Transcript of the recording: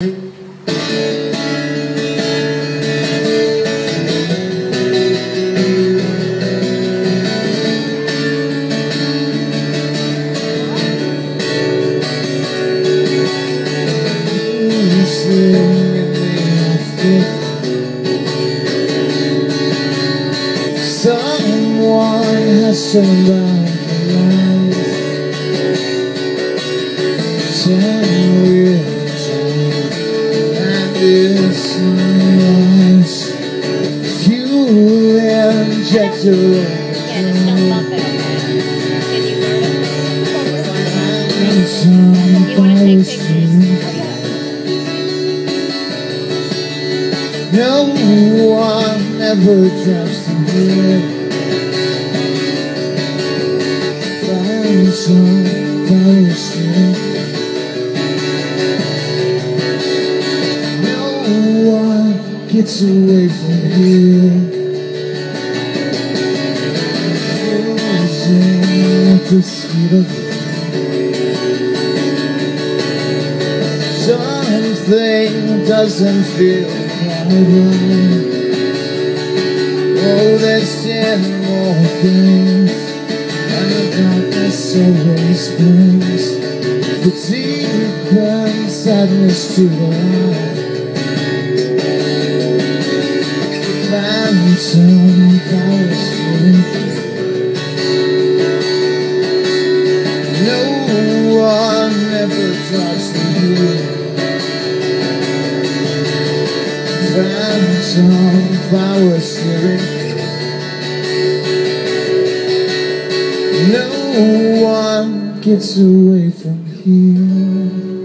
Someone has out the lights. And virus. No one ever drops the here. Find some. No one gets away from here. The speed of Something doesn't feel right. Oh, there's ten more things, and the darkness always brings fatigue and sadness to the light. Phantom virus. Drops the hill. Phantom power steering. No one gets away from here.